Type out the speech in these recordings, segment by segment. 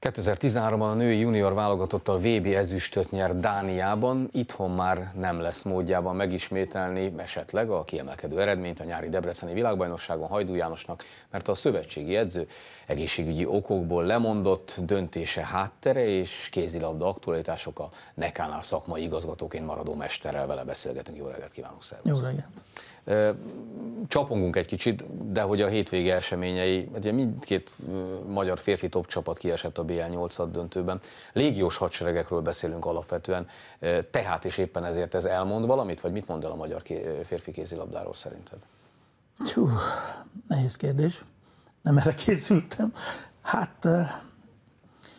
2013-ban a női junior válogatottal VB ezüstöt nyer Dániában, itthon már nem lesz módjában megismételni esetleg a kiemelkedő eredményt a nyári Debreceni világbajnokságon Hajdú Jánosnak, mert a szövetségi edző egészségügyi okokból lemondott, döntése háttere és kézilabda aktualitások a Nekánál szakmai igazgatóként maradó mesterrel vele beszélgetünk. Jó reggelt kívánok, szervusz! Jó reggelt! Csapongunk egy kicsit, de hogy a hétvége eseményei, ugye mindkét magyar férfi top csapat kiesett a BL 8 döntőben. Légiós hadseregekről beszélünk alapvetően, tehát és éppen ezért ez elmond valamit, vagy mit mond el a magyar férfi kézilabdáról szerinted? Hú, nehéz kérdés. Nem erre készültem. Hát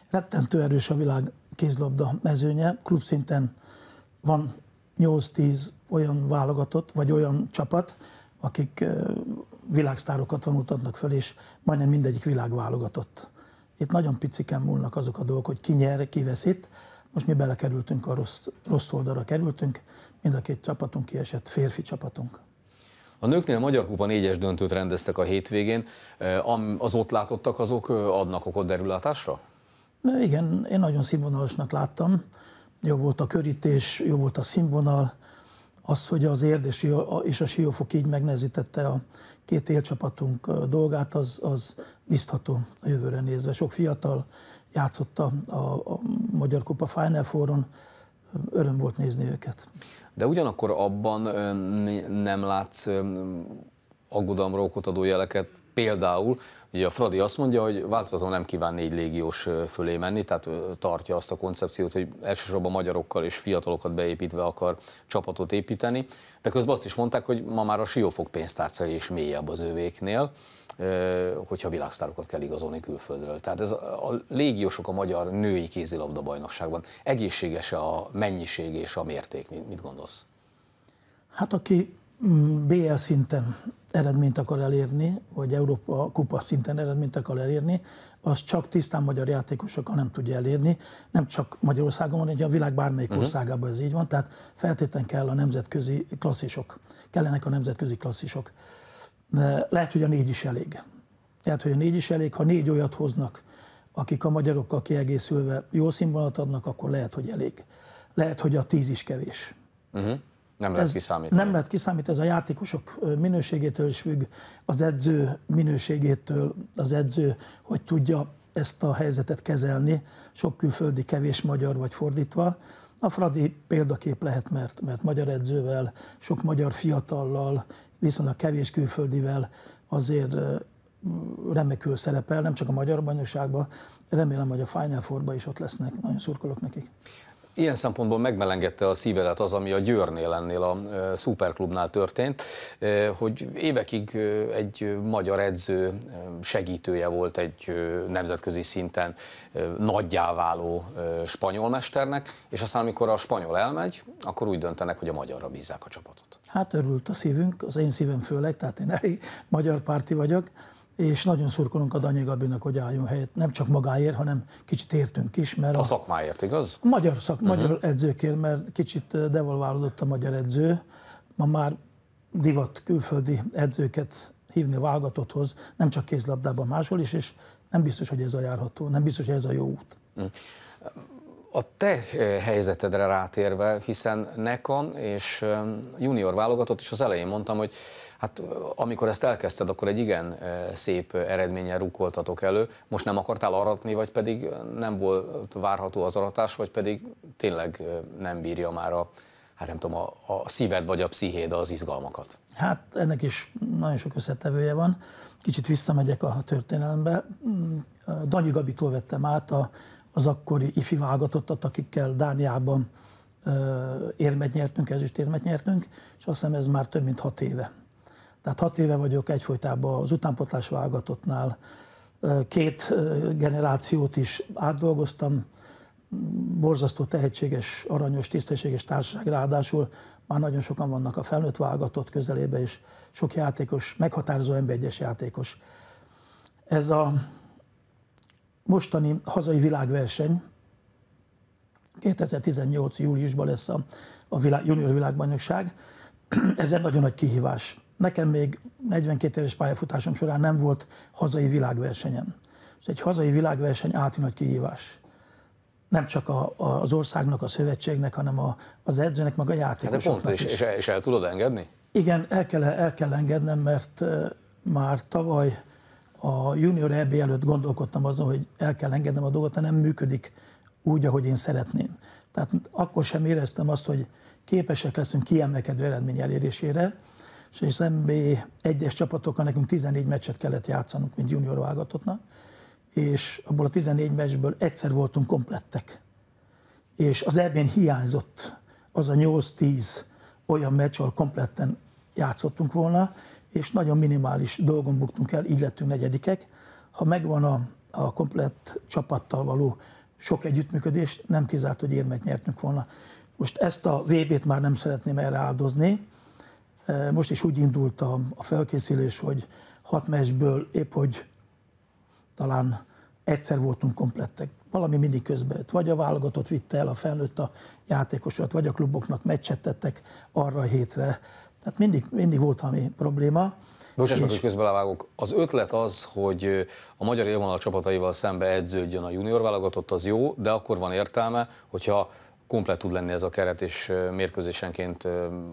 rettentő erős a világ kézlabda mezőnye. Klubszinten van 8-10 olyan válogatott, vagy olyan csapat, akik világsztárokat vonultatnak fel, és majdnem mindegyik világválogatott. Itt nagyon piciken múlnak azok a dolgok, hogy ki nyer, ki veszít. Most mi belekerültünk a rossz, rossz oldalra kerültünk, mind a két csapatunk kiesett, férfi csapatunk. A nőknél a Magyar Kupa négyes döntőt rendeztek a hétvégén. Az ott látottak, azok adnak okot derülátásra? Igen, én nagyon színvonalasnak láttam jó volt a körítés, jó volt a színvonal, az, hogy az érd és a siófok így megnehezítette a két élcsapatunk dolgát, az, az biztató a jövőre nézve. Sok fiatal játszotta a, a Magyar Kupa Final Four-on, öröm volt nézni őket. De ugyanakkor abban nem látsz aggodalomra okot adó jeleket, például, Ugye a Fradi azt mondja, hogy változatlanul nem kíván négy légiós fölé menni, tehát tartja azt a koncepciót, hogy elsősorban magyarokkal és fiatalokat beépítve akar csapatot építeni, de közben azt is mondták, hogy ma már a siófok pénztárca is mélyebb az ővéknél, hogyha világsztárokat kell igazolni külföldről. Tehát ez a légiósok a magyar női kézilabda bajnokságban. Egészséges a mennyiség és a mérték, mit gondolsz? Hát aki BL szinten eredményt akar elérni, vagy Európa kupa szinten eredményt akar elérni, az csak tisztán magyar játékosokkal nem tudja elérni. Nem csak Magyarországon van, a világ bármelyik uh-huh. országában ez így van, tehát feltétlen kell a nemzetközi klasszisok. Kellenek a nemzetközi klasszisok. Lehet, hogy a négy is elég. Lehet, hogy a négy is elég. Ha négy olyat hoznak, akik a magyarokkal kiegészülve jó színvonalat adnak, akkor lehet, hogy elég. Lehet, hogy a tíz is kevés. Uh-huh. Nem lehet kiszámítani. Nem lehet kiszámítani, ez a játékosok minőségétől is függ, az edző minőségétől, az edző, hogy tudja ezt a helyzetet kezelni, sok külföldi, kevés magyar vagy fordítva. A Fradi példakép lehet, mert, mert magyar edzővel, sok magyar fiatallal, viszonylag kevés külföldivel azért remekül szerepel, nem csak a magyar bajnokságban, remélem, hogy a Final four is ott lesznek, nagyon szurkolok nekik. Ilyen szempontból megmelengette a szívedet az, ami a Győrnél ennél a szuperklubnál történt, hogy évekig egy magyar edző segítője volt egy nemzetközi szinten nagyjá váló spanyol mesternek, és aztán amikor a spanyol elmegy, akkor úgy döntenek, hogy a magyarra bízzák a csapatot. Hát örült a szívünk, az én szívem főleg, tehát én elég magyar párti vagyok, és nagyon szurkolunk a Danyi Gabinak, hogy álljon helyet, nem csak magáért, hanem kicsit értünk is. Mert a, a szakmáért, igaz? Magyar, szak, uh-huh. magyar edzőkért, mert kicsit devalválódott a magyar edző. Ma már divat külföldi edzőket hívni a válogatotthoz, nem csak kézlabdában, máshol is, és nem biztos, hogy ez a járható, nem biztos, hogy ez a jó út. Uh-huh. A te helyzetedre rátérve, hiszen Nekon és junior válogatott, és az elején mondtam, hogy hát amikor ezt elkezdted, akkor egy igen szép eredménnyel rukkoltatok elő. Most nem akartál aratni, vagy pedig nem volt várható az aratás, vagy pedig tényleg nem bírja már a, hát nem tudom, a, a szíved vagy a pszichéd az izgalmakat? Hát ennek is nagyon sok összetevője van. Kicsit visszamegyek a történelembe. Danyi Gabitól vettem át a az akkori ifi válogatottat, akikkel Dániában érmet nyertünk, ezüst érmet nyertünk, és azt hiszem ez már több mint hat éve. Tehát hat éve vagyok egyfolytában az utánpotlás válogatottnál, két generációt is átdolgoztam, borzasztó tehetséges, aranyos, tisztességes társaság, ráadásul már nagyon sokan vannak a felnőtt válogatott közelébe, és sok játékos, meghatározó emberegyes játékos. Ez a mostani hazai világverseny 2018. júliusban lesz a, a világ, junior világbajnokság. Ez egy nagyon nagy kihívás. Nekem még 42 éves pályafutásom során nem volt hazai világversenyem. És egy hazai világverseny áti nagy kihívás. Nem csak a, a, az országnak, a szövetségnek, hanem a, az edzőnek, meg a játékosoknak hát de pont, és, és, el, és el tudod engedni? Igen, el kell, el kell engednem, mert már tavaly a junior EB előtt gondolkodtam azon, hogy el kell engednem a dolgot, de nem működik úgy, ahogy én szeretném. Tehát akkor sem éreztem azt, hogy képesek leszünk kiemelkedő eredmény elérésére, és az MB egyes csapatokkal nekünk 14 meccset kellett játszanunk, mint junior válogatottnak, és abból a 14 meccsből egyszer voltunk komplettek. És az eb hiányzott az a 8-10 olyan meccs, ahol kompletten játszottunk volna, és nagyon minimális dolgon buktunk el, így lettünk negyedikek. Ha megvan a, a komplett csapattal való sok együttműködés, nem kizárt, hogy érmet nyertünk volna. Most ezt a VB-t már nem szeretném erre áldozni. E, most is úgy indult a, a felkészülés, hogy hat meccsből épp hogy talán egyszer voltunk komplettek. Valami mindig közben Vagy a válogatott vitte el a felnőtt a játékosat, vagy a kluboknak meccset tettek arra a hétre. Tehát mindig, mindig volt valami probléma. Bocsáss meg, hogy közbelevágok. Az ötlet az, hogy a magyar élvonal csapataival szembe edződjön a junior válogatott, az jó, de akkor van értelme, hogyha komplet tud lenni ez a keret, és mérkőzésenként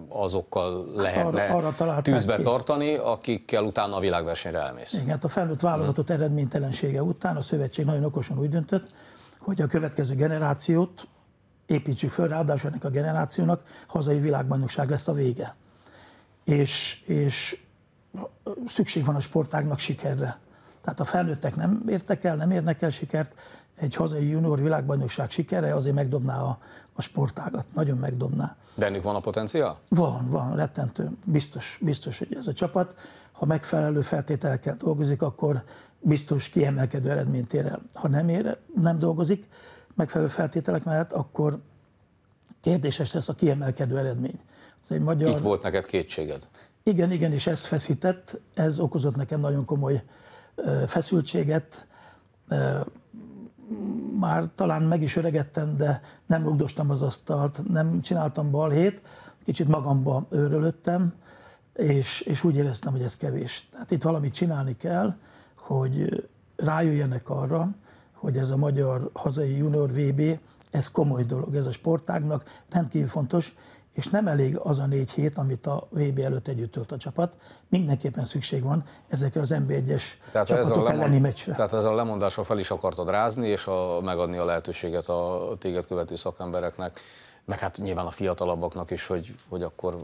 azokkal lehetne hát arra, arra tűzbe ki. tartani, akikkel utána a világversenyre elmész. Igen, hát a felnőtt válogatott hmm. eredménytelensége után a szövetség nagyon okosan úgy döntött, hogy a következő generációt építsük föl, ráadásul ennek a generációnak hazai világbajnokság lesz a vége. És, és szükség van a sportágnak sikerre. Tehát a felnőttek nem értek el, nem érnek el sikert, egy hazai junior világbajnokság sikere azért megdobná a, a sportágat, nagyon megdobná. Bennük van a potenciál? Van, van, rettentő. Biztos, biztos, hogy ez a csapat, ha megfelelő feltételekkel dolgozik, akkor biztos kiemelkedő eredményt ér el. Ha nem, ér, nem dolgozik megfelelő feltételek mellett, akkor kérdéses lesz a kiemelkedő eredmény. Az egy magyar... Itt volt neked kétséged? Igen, igen, és ez feszített, ez okozott nekem nagyon komoly feszültséget. Már talán meg is öregettem, de nem rugdostam az asztalt, nem csináltam balhét, kicsit magamba őrölöttem, és, és úgy éreztem, hogy ez kevés. Tehát itt valamit csinálni kell, hogy rájöjjenek arra, hogy ez a magyar hazai junior VB, ez komoly dolog, ez a sportágnak rendkívül fontos, és nem elég az a négy hét, amit a VB előtt együtt tölt a csapat. Mindenképpen szükség van ezekre az NB1-es tehát csapatok lemond, elleni meccsre. Tehát ezzel a lemondásra fel is akartad rázni, és a, megadni a lehetőséget a téged követő szakembereknek, meg hát nyilván a fiatalabbaknak is, hogy, hogy akkor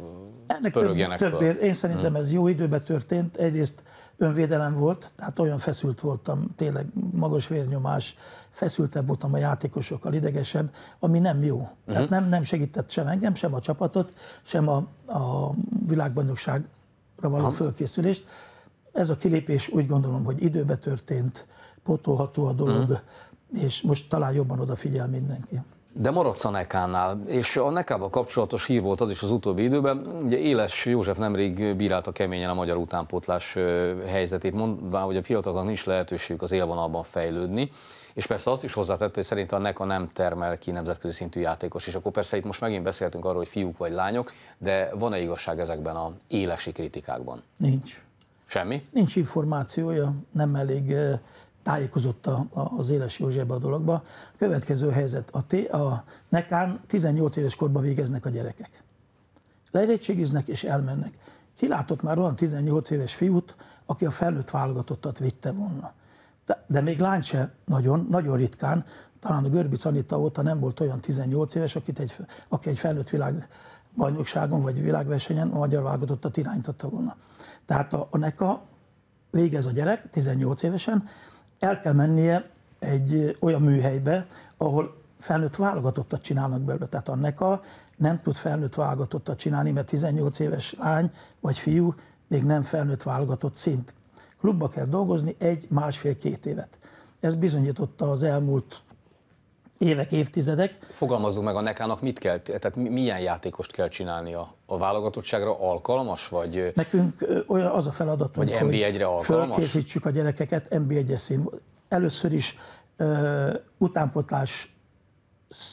Ennek pörögjenek több, több Én szerintem hmm. ez jó időben történt. Egyrészt önvédelem volt, tehát olyan feszült voltam, tényleg magas vérnyomás, feszültebb voltam a játékosokkal, idegesebb, ami nem jó. Uh-huh. Tehát nem, nem segített sem engem, sem a csapatot, sem a, a világbajnokságra való uh-huh. fölkészülést. Ez a kilépés úgy gondolom, hogy időbe történt, pótolható a dolog, uh-huh. és most talán jobban odafigyel mindenki. De maradsz a Nekánál, és a Nekával kapcsolatos hír volt az is az utóbbi időben. Ugye Éles József nemrég bírálta keményen a magyar utánpótlás helyzetét, mondván, hogy a fiataloknak nincs lehetőségük az élvonalban fejlődni. És persze azt is hozzátette, hogy szerint a NECA nem termel ki nemzetközi szintű játékos. És akkor persze itt most megint beszéltünk arról, hogy fiúk vagy lányok, de van-e igazság ezekben a élesi kritikákban? Nincs. Semmi? Nincs információja, nem elég tájékozott a, a, az Éles József a dologba. Következő helyzet, a, T, a Nekán 18 éves korban végeznek a gyerekek. Leérettségiznek és elmennek. Kilátott már olyan 18 éves fiút, aki a felnőtt válogatottat vitte volna. De, de még lány se nagyon, nagyon ritkán, talán a Görbic Anita óta nem volt olyan 18 éves, akit egy, aki egy felnőtt világbajnokságon vagy világversenyen a magyar válogatottat irányította volna. Tehát a, a NECA végez a gyerek 18 évesen, el kell mennie egy olyan műhelybe, ahol felnőtt válogatottat csinálnak belőle. Tehát a NECA nem tud felnőtt válogatottat csinálni, mert 18 éves lány vagy fiú még nem felnőtt válogatott szint. Klubba kell dolgozni egy, másfél, két évet. Ez bizonyította az elmúlt évek, évtizedek. Fogalmazzunk meg a nekának, mit kell, tehát milyen játékost kell csinálni a, válogatottságra, alkalmas, vagy... Nekünk olyan az a feladatunk, vagy NB1-re alkalmas? fölkészítsük a gyerekeket NB1-es szín. Először is uh, utánpotlás,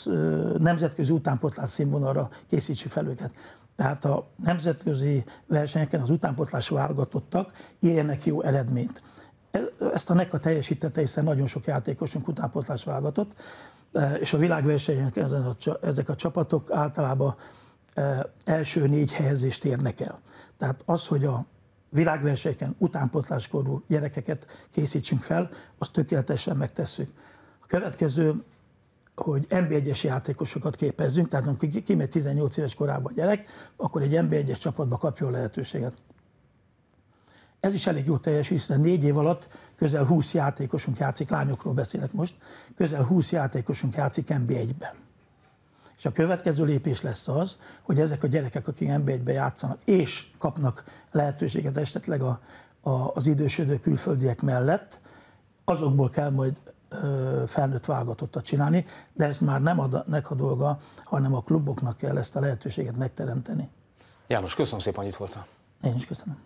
uh, nemzetközi utánpotlás színvonalra készítsük fel őket. Tehát a nemzetközi versenyeken az utánpotlás válogatottak érjenek jó eredményt ezt a NECA teljesítette, hiszen nagyon sok játékosunk utánpótlás válogatott, és a világversenyen ezek a csapatok általában első négy helyezést érnek el. Tehát az, hogy a világversenyeken utánpótláskorú gyerekeket készítsünk fel, azt tökéletesen megtesszük. A következő, hogy NB1-es játékosokat képezzünk, tehát amikor kimegy 18 éves korában a gyerek, akkor egy NB1-es csapatba kapja a lehetőséget. Ez is elég jó teljesít, hiszen négy év alatt közel 20 játékosunk játszik, lányokról beszélek most, közel 20 játékosunk játszik NB1-ben. És a következő lépés lesz az, hogy ezek a gyerekek, akik NB1-ben játszanak, és kapnak lehetőséget esetleg a, a, az idősödő külföldiek mellett, azokból kell majd ö, felnőtt válogatottat csinálni, de ez már nem a, nek a dolga, hanem a kluboknak kell ezt a lehetőséget megteremteni. János, köszönöm szépen, hogy itt voltál. Én is köszönöm.